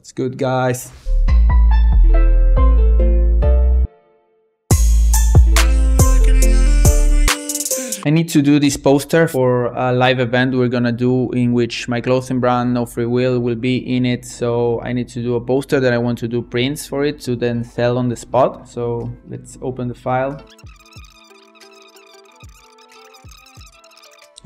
What's good, guys? I need to do this poster for a live event we're gonna do in which my clothing brand No Free Will will be in it. So I need to do a poster that I want to do prints for it to then sell on the spot. So let's open the file.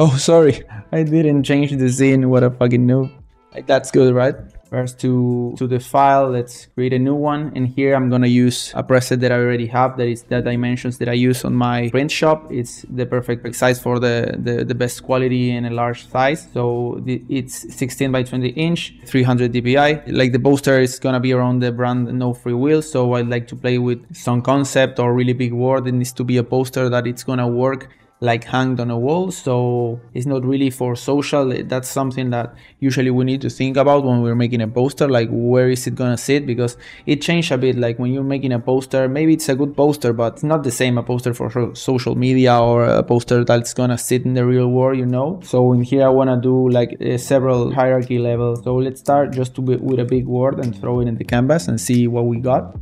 Oh, sorry, I didn't change the scene. What a fucking noob. Like, that's good, right? First to, to the file, let's create a new one. And here I'm gonna use a preset that I already have. That is the dimensions that I use on my print shop. It's the perfect size for the, the, the best quality and a large size. So the, it's 16 by 20 inch, 300 dpi. Like the poster is gonna be around the brand No Free Will. So I'd like to play with some concept or really big word. It needs to be a poster that it's gonna work like hanged on a wall so it's not really for social. That's something that usually we need to think about when we're making a poster like where is it gonna sit? Because it changed a bit like when you're making a poster maybe it's a good poster but it's not the same a poster for social media or a poster that's gonna sit in the real world you know? So in here i want to do like uh, several hierarchy levels. So let's start just to be, with a big word and throw it in the canvas and see what we got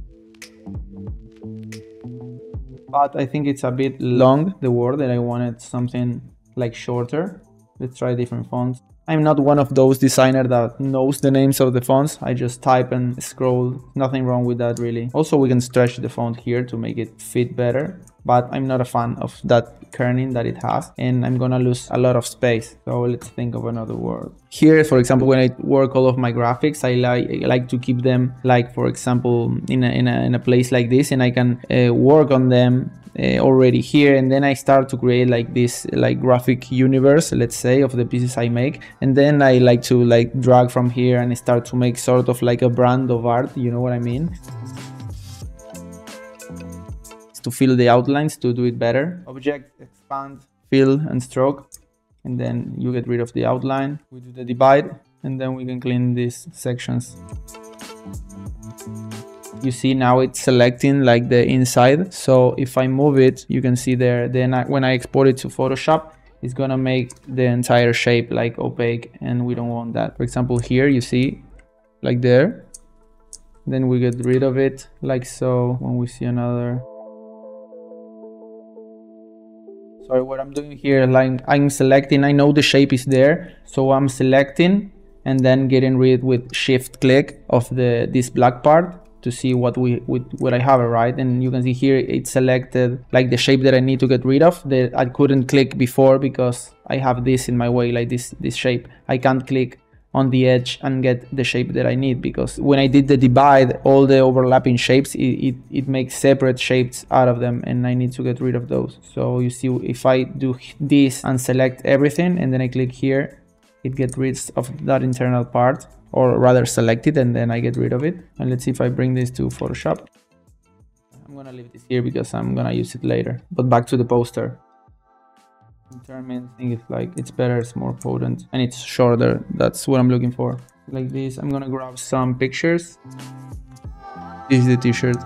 but I think it's a bit long, the word that I wanted something like shorter. Let's try different fonts. I'm not one of those designer that knows the names of the fonts. I just type and scroll. Nothing wrong with that really. Also, we can stretch the font here to make it fit better, but I'm not a fan of that kerning that it has and I'm gonna lose a lot of space. So let's think of another word. Here, for example, when I work all of my graphics, I like, I like to keep them like, for example, in a, in a, in a place like this and I can uh, work on them uh, already here and then I start to create like this like graphic universe let's say of the pieces I make. And then I like to like drag from here and start to make sort of like a brand of art you know what I mean? To fill the outlines to do it better. Object expand. Fill and stroke. And then you get rid of the outline. We do the divide and then we can clean these sections you see now it's selecting like the inside. So if I move it you can see there then I, when I export it to Photoshop it's gonna make the entire shape like opaque and we don't want that. For example here you see like there. Then we get rid of it like so when we see another. Sorry what I'm doing here like I'm selecting I know the shape is there so I'm selecting and then getting rid with shift click of the this black part to see what we with what I have right? And you can see here it's selected like the shape that I need to get rid of that I couldn't click before because I have this in my way like this this shape. I can't click on the edge and get the shape that I need because when I did the divide all the overlapping shapes it, it, it makes separate shapes out of them and I need to get rid of those. So you see if I do this and select everything and then I click here it gets rid of that internal part or rather select it and then I get rid of it. And let's see if I bring this to Photoshop. I'm gonna leave this here because I'm gonna use it later. But back to the poster. Determined think it's like it's better, it's more potent, and it's shorter. That's what I'm looking for. Like this, I'm gonna grab some pictures. This is the t-shirt.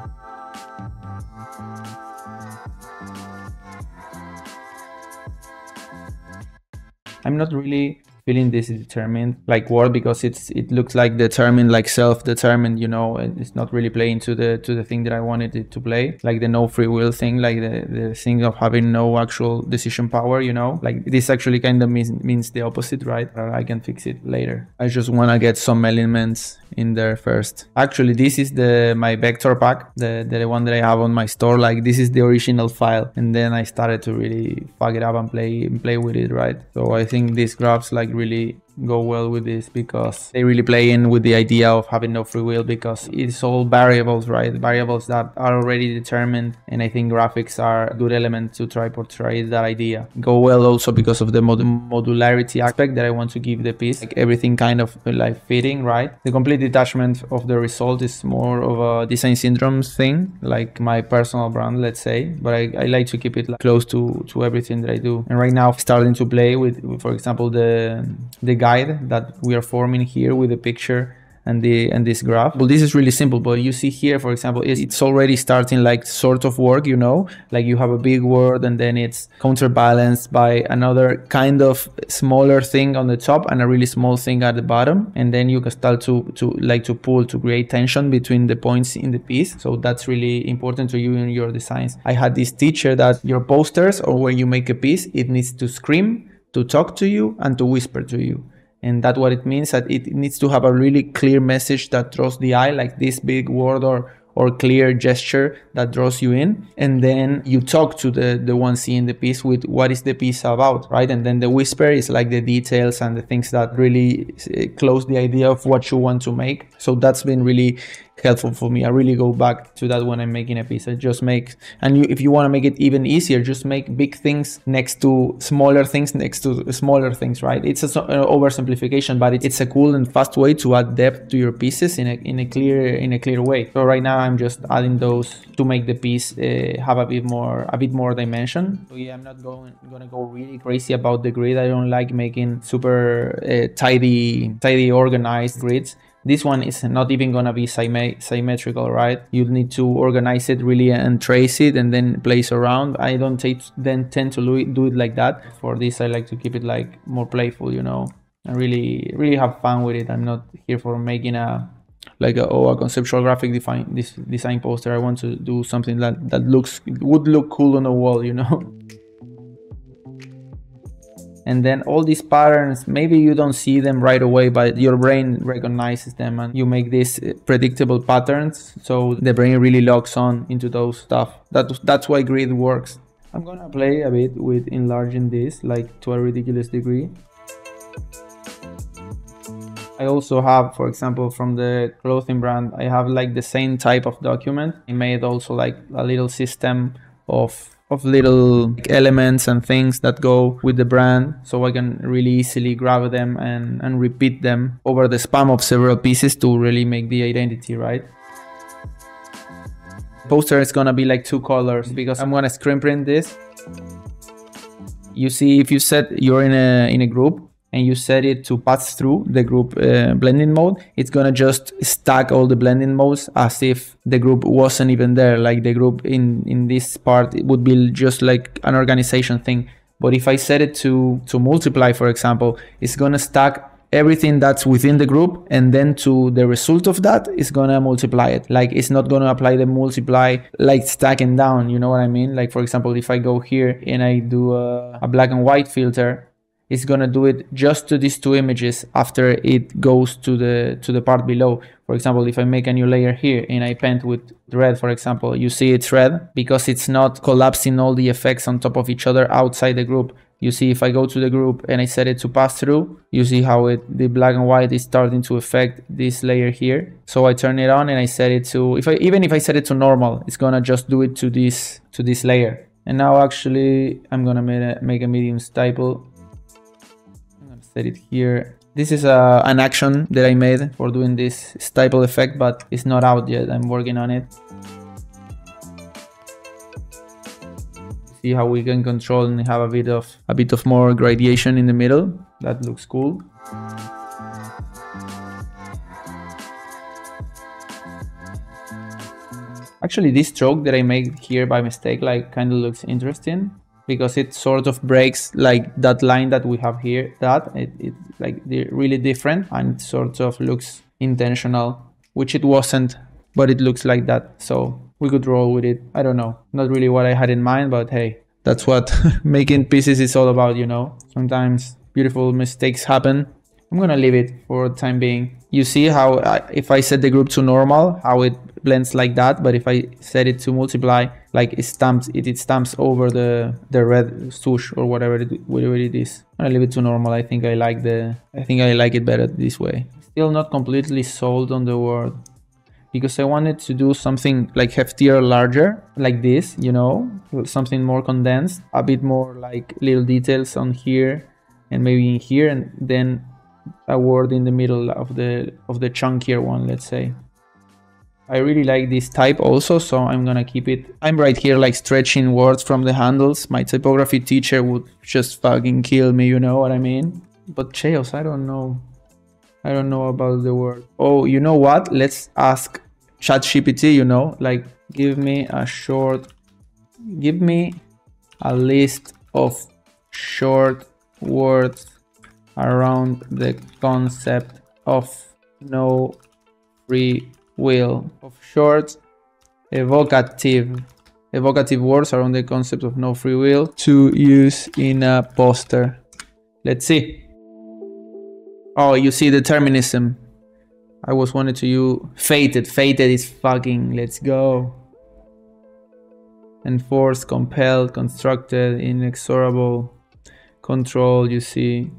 I'm not really feeling this is determined like word because it's it looks like determined like self-determined you know it's not really playing to the to the thing that i wanted it to play. Like the no free will thing like the, the thing of having no actual decision power you know? Like this actually kind of means means the opposite right? I can fix it later. I just want to get some elements in there first. Actually this is the my vector pack the the one that i have on my store. Like this is the original file. And then i started to really fuck it up and play and play with it right? So i think these graphs like really go well with this because they really play in with the idea of having no free will because it's all variables, right? Variables that are already determined. And I think graphics are a good element to try portray that idea. Go well also because of the mod modularity aspect that I want to give the piece, like everything kind of like fitting, right? The complete detachment of the result is more of a design syndrome thing, like my personal brand, let's say, but I, I like to keep it like close to, to everything that I do. And right now, starting to play with, for example, the, the guide that we are forming here with the picture and the and this graph. Well, this is really simple, but you see here, for example, it's already starting like sort of work, you know, like you have a big word and then it's counterbalanced by another kind of smaller thing on the top and a really small thing at the bottom, and then you can start to to like to pull to create tension between the points in the piece. So that's really important to you in your designs. I had this teacher that your posters or when you make a piece, it needs to scream, to talk to you, and to whisper to you and that's what it means that it needs to have a really clear message that draws the eye like this big word or or clear gesture that draws you in. And then you talk to the the one seeing the piece with what is the piece about right? And then the whisper is like the details and the things that really eh, close the idea of what you want to make. So that's been really helpful for me. I really go back to that when I'm making a piece. I just make, and you, if you want to make it even easier, just make big things next to smaller things next to smaller things, right? It's an oversimplification, but it's a cool and fast way to add depth to your pieces in a, in a clear in a clear way. So right now I'm just adding those to make the piece uh, have a bit more a bit more dimension. So yeah, I'm not going gonna go really crazy about the grid. I don't like making super uh, tidy tidy organized grids this one is not even gonna be symmetrical, right? You'll need to organize it really and trace it and then place around. I don't then tend to do it like that. For this, I like to keep it like more playful, you know, and really, really have fun with it. I'm not here for making a like a, oh, a conceptual graphic define this design poster. I want to do something that that looks would look cool on a wall, you know. And then all these patterns maybe you don't see them right away but your brain recognizes them and you make these uh, predictable patterns. So the brain really locks on into those stuff. That, that's why grid works. I'm gonna play a bit with enlarging this like to a ridiculous degree. I also have, for example, from the clothing brand, I have like the same type of document. I made also like a little system of of little elements and things that go with the brand so I can really easily grab them and, and repeat them over the span of several pieces to really make the identity, right? Poster is gonna be like two colors because I'm gonna screen print this. You see, if you set you're in a in a group and you set it to pass through the group uh, blending mode, it's gonna just stack all the blending modes as if the group wasn't even there. Like the group in, in this part, it would be just like an organization thing. But if I set it to, to multiply, for example, it's gonna stack everything that's within the group and then to the result of that is gonna multiply it like it's not gonna apply the multiply like stacking down you know what i mean like for example if i go here and i do a, a black and white filter it's gonna do it just to these two images after it goes to the to the part below. For example, if I make a new layer here and I paint with red, for example, you see it's red because it's not collapsing all the effects on top of each other outside the group. You see if I go to the group and I set it to pass through, you see how it the black and white is starting to affect this layer here. So I turn it on and I set it to if I even if I set it to normal, it's gonna just do it to this to this layer. And now actually I'm gonna make a, make a medium stipple set it here. This is uh, an action that I made for doing this stipple effect, but it's not out yet. I'm working on it. See how we can control and have a bit of a bit of more gradation in the middle. That looks cool. Actually, this stroke that I made here by mistake, like, kind of looks interesting because it sort of breaks like that line that we have here that it, it like really different and sort of looks intentional which it wasn't but it looks like that. So we could roll with it. I don't know. Not really what i had in mind but hey that's what making pieces is all about you know? Sometimes beautiful mistakes happen. I'm gonna leave it for the time being. You see how I, if i set the group to normal how it blends like that but if i set it to multiply like it stamps it, it stamps over the the red swoosh or whatever it, whatever it is. I leave it to normal. I think i like the i think i like it better this way. Still not completely sold on the word because i wanted to do something like heftier larger like this you know something more condensed a bit more like little details on here and maybe in here and then a word in the middle of the of the chunkier one let's say I really like this type also, so I'm gonna keep it. I'm right here like stretching words from the handles. My typography teacher would just fucking kill me, you know what I mean? But Chaos, I don't know. I don't know about the word. Oh, you know what? Let's ask ChatGPT, you know, like give me a short, give me a list of short words around the concept of no free will of short evocative evocative words around the concept of no free will to use in a poster. Let's see. Oh you see determinism i was wanted to you fated fated is fucking let's go. Enforced compelled constructed inexorable control you see.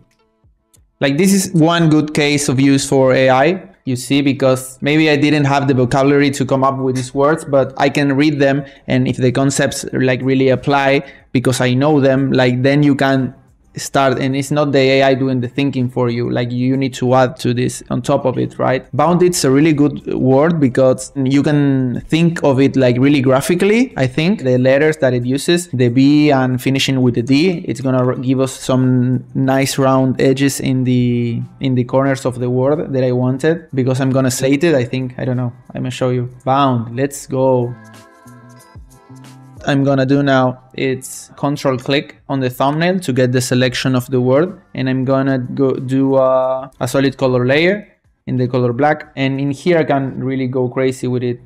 Like this is one good case of use for AI, you see, because maybe I didn't have the vocabulary to come up with these words, but I can read them. And if the concepts like really apply because I know them, like then you can start and it's not the AI doing the thinking for you like you need to add to this on top of it right? Bounded's a really good word because you can think of it like really graphically I think. The letters that it uses the B and finishing with the D it's gonna give us some nice round edges in the in the corners of the word that I wanted because I'm gonna say it I think I don't know I'm gonna show you. Bound let's go I'm gonna do now it's control click on the thumbnail to get the selection of the word and I'm gonna go do a, a solid color layer in the color black and in here I can really go crazy with it.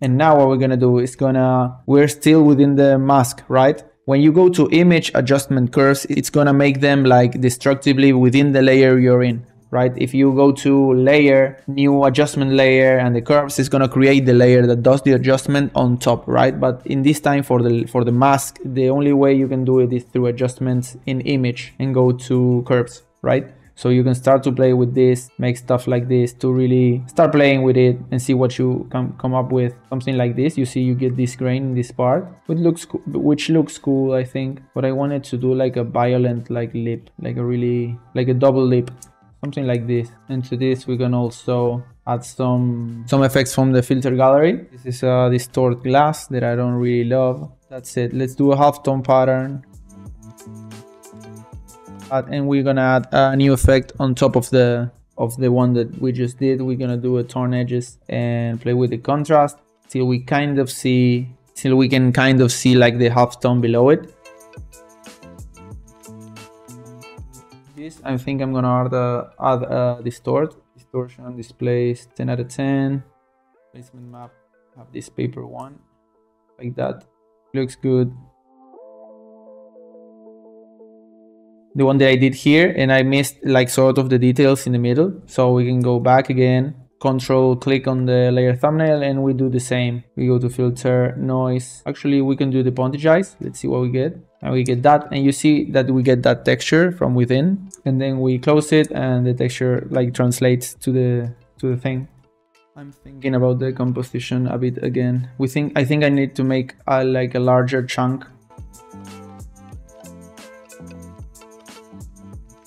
And now what we're gonna do is gonna we're still within the mask right? When you go to image adjustment curves it's gonna make them like destructively within the layer you're in right? If you go to layer, new adjustment layer and the curves is gonna create the layer that does the adjustment on top, right? But in this time for the for the mask, the only way you can do it is through adjustments in image and go to curves, right? So you can start to play with this, make stuff like this to really start playing with it and see what you can come up with. Something like this, you see you get this grain in this part, which looks which looks cool, I think. But I wanted to do like a violent like lip, like a really like a double lip something like this. And to this we can also add some some effects from the filter gallery. This is a distort glass that i don't really love. That's it. Let's do a half tone pattern. And we're gonna add a new effect on top of the of the one that we just did. We're gonna do a torn edges and play with the contrast till we kind of see till we can kind of see like the half tone below it this I think I'm gonna add a, add a distort distortion displays 10 out of 10 placement map have this paper one like that. Looks good. The one that I did here and I missed like sort of the details in the middle so we can go back again control click on the layer thumbnail and we do the same. We go to filter noise. Actually we can do the pontagize let's see what we get. And we get that. And you see that we get that texture from within. And then we close it and the texture like translates to the to the thing. I'm thinking about the composition a bit again. We think i think i need to make a like a larger chunk.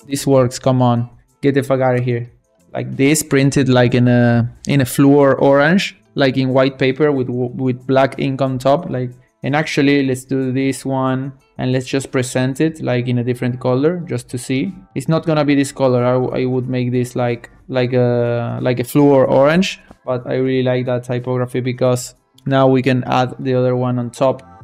This works. Come on. Get the fuck out of here like this printed like in a in a fluor orange like in white paper with with black ink on top like and actually let's do this one and let's just present it like in a different color just to see. It's not gonna be this color. I, I would make this like like a like a fluor orange but I really like that typography because now we can add the other one on top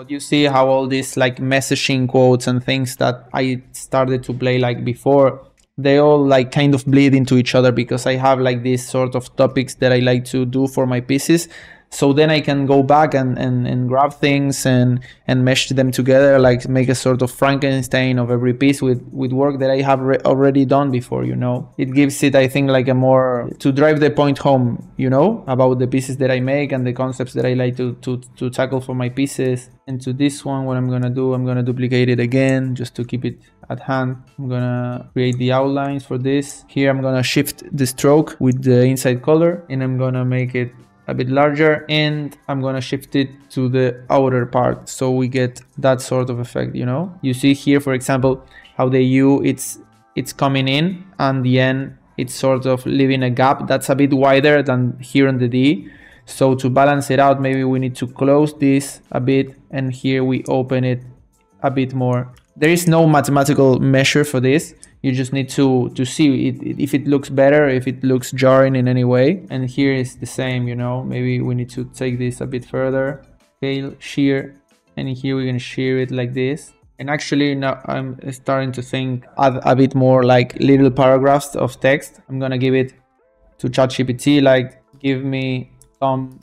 but you see how all these like messaging quotes and things that I started to play like before they all like kind of bleed into each other because I have like these sort of topics that I like to do for my pieces so then I can go back and, and, and grab things and, and mesh them together, like make a sort of Frankenstein of every piece with, with work that I have already done before, you know. It gives it, I think, like a more, to drive the point home, you know, about the pieces that I make and the concepts that I like to, to, to tackle for my pieces. And to this one, what I'm gonna do, I'm gonna duplicate it again just to keep it at hand. I'm gonna create the outlines for this. Here I'm gonna shift the stroke with the inside color and I'm gonna make it a bit larger and I'm gonna shift it to the outer part so we get that sort of effect you know you see here for example how the U it's it's coming in and the N it's sort of leaving a gap that's a bit wider than here on the D so to balance it out maybe we need to close this a bit and here we open it a bit more. There is no mathematical measure for this. You just need to to see it, if it looks better, if it looks jarring in any way. And here is the same, you know. Maybe we need to take this a bit further. Scale, shear, and here we can shear it like this. And actually now I'm starting to think a, a bit more like little paragraphs of text. I'm gonna give it to ChatGPT, like give me some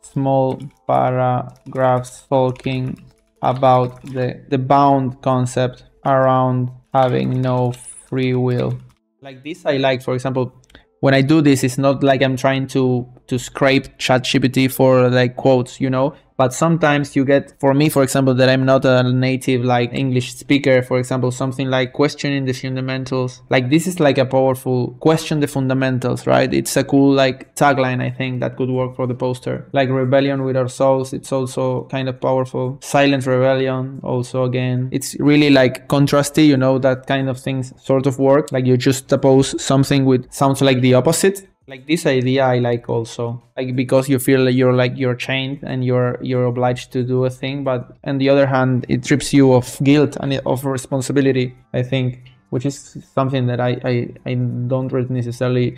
small paragraphs talking about the, the bound concept around having no free will. Like this I like, for example, when I do this, it's not like I'm trying to to scrape ChatGPT for like quotes, you know? But sometimes you get for me for example that i'm not a native like english speaker for example something like questioning the fundamentals. Like this is like a powerful question the fundamentals right? It's a cool like tagline i think that could work for the poster. Like rebellion with our souls it's also kind of powerful. Silent rebellion also again. It's really like contrasty you know that kind of things sort of work. Like you just oppose something with sounds like the opposite like this idea i like also. Like because you feel like you're like you're chained and you're you're obliged to do a thing but on the other hand it trips you of guilt and of responsibility i think which is something that i i, I don't really necessarily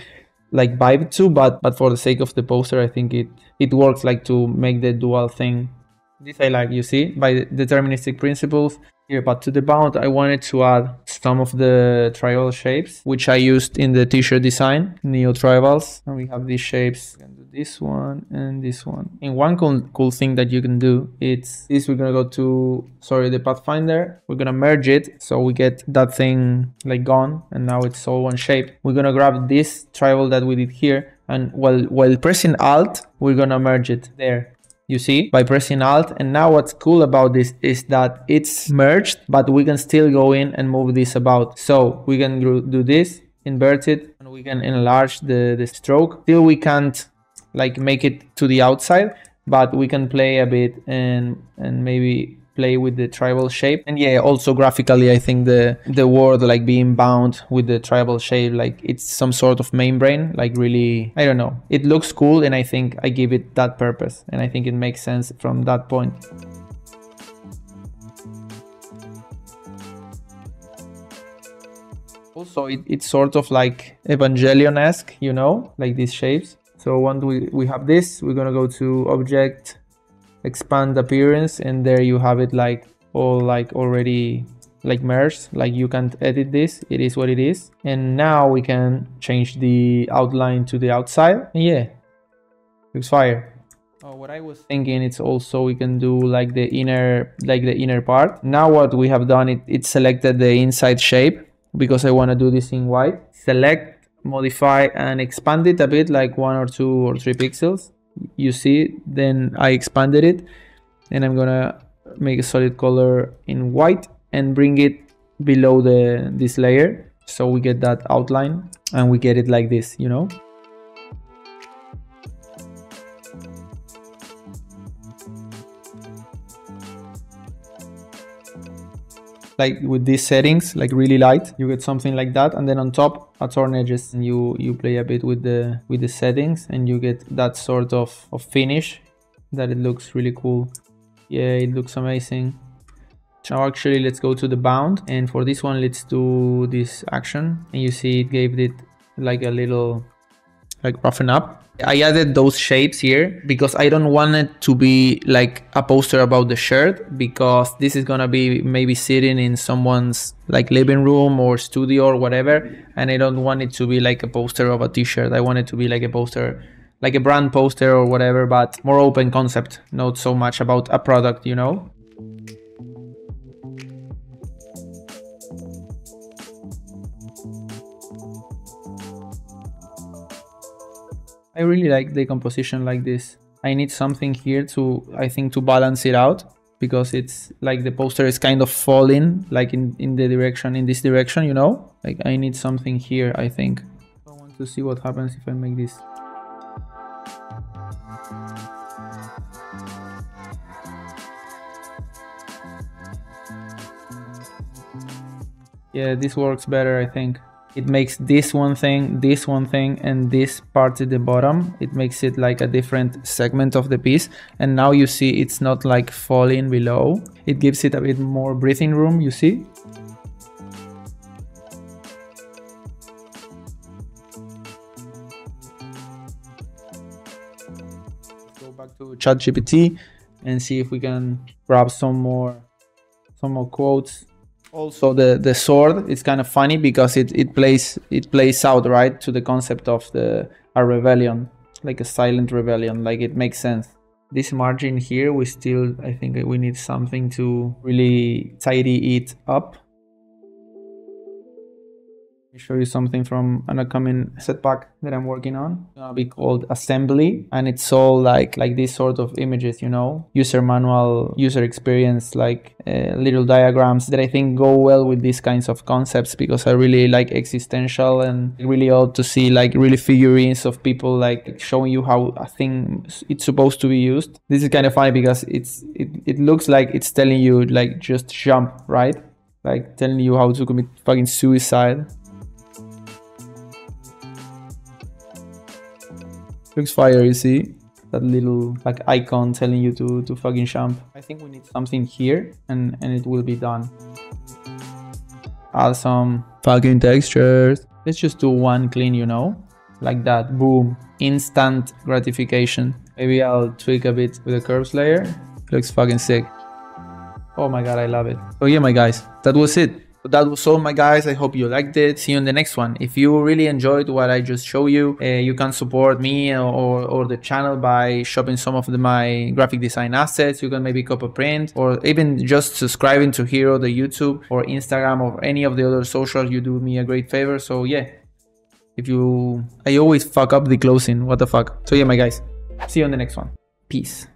like vibe to but but for the sake of the poster i think it it works like to make the dual thing this I like, you see, by deterministic principles. Here, but to the bound, I wanted to add some of the tribal shapes, which I used in the t-shirt design, neo tribals. And we have these shapes. We can do this one and this one. And one cool, cool thing that you can do, it's this, we're gonna go to, sorry, the Pathfinder. We're gonna merge it. So we get that thing like gone and now it's all one shape. We're gonna grab this tribal that we did here and while, while pressing Alt, we're gonna merge it there you see by pressing alt. And now what's cool about this is that it's merged but we can still go in and move this about. So we can do this invert it and we can enlarge the the stroke. Still we can't like make it to the outside but we can play a bit and and maybe play with the tribal shape. And yeah also graphically i think the the word like being bound with the tribal shape like it's some sort of membrane like really i don't know. It looks cool and i think i give it that purpose and i think it makes sense from that point. Also it, it's sort of like evangelion-esque you know like these shapes. So once we, we have this we're gonna go to object expand appearance and there you have it like all like already like merged. Like you can't edit this. It is what it is. And now we can change the outline to the outside. And yeah looks fire. Oh, what I was thinking it's also we can do like the inner like the inner part. Now what we have done it it selected the inside shape because I want to do this in white. Select, modify and expand it a bit like one or two or three pixels you see then I expanded it and I'm gonna make a solid color in white and bring it below the this layer so we get that outline and we get it like this you know like with these settings like really light you get something like that and then on top a torn edges. And you you play a bit with the with the settings and you get that sort of, of finish that it looks really cool. Yeah it looks amazing. Now actually let's go to the bound. And for this one let's do this action. And you see it gave it like a little like roughen up I added those shapes here because I don't want it to be like a poster about the shirt because this is gonna be maybe sitting in someone's like living room or studio or whatever and I don't want it to be like a poster of a t-shirt. I want it to be like a poster like a brand poster or whatever but more open concept not so much about a product you know I really like the composition like this. I need something here to, I think, to balance it out because it's like the poster is kind of falling like in, in the direction, in this direction, you know? Like I need something here, I think. I want to see what happens if I make this. Yeah, this works better, I think. It makes this one thing, this one thing, and this part at the bottom. It makes it like a different segment of the piece. And now you see it's not like falling below. It gives it a bit more breathing room, you see? Go back to ChatGPT and see if we can grab some more some more quotes also the the sword is kind of funny because it it plays it plays out right to the concept of the a rebellion like a silent rebellion like it makes sense. This margin here we still i think we need something to really tidy it up show you something from an upcoming set pack that I'm working on. It's gonna be called assembly and it's all like like these sort of images, you know, user manual, user experience, like uh, little diagrams that I think go well with these kinds of concepts because I really like existential and really ought to see like really figurines of people like showing you how a thing it's supposed to be used. This is kind of funny because it's it, it looks like it's telling you like just jump, right? Like telling you how to commit fucking suicide. Looks fire, you see? That little like icon telling you to, to fucking jump. I think we need something here and, and it will be done. Add some fucking textures. Let's just do one clean, you know? Like that, boom. Instant gratification. Maybe I'll tweak a bit with the curves layer. Looks fucking sick. Oh my god, I love it. So yeah, my guys, that was it that was all my guys. I hope you liked it. See you in the next one. If you really enjoyed what i just showed you uh, you can support me or, or the channel by shopping some of the, my graphic design assets. You can maybe copy print or even just subscribing to hero the youtube or instagram or any of the other socials you do me a great favor. So yeah. If you i always fuck up the closing. What the fuck? So yeah my guys. See you on the next one. Peace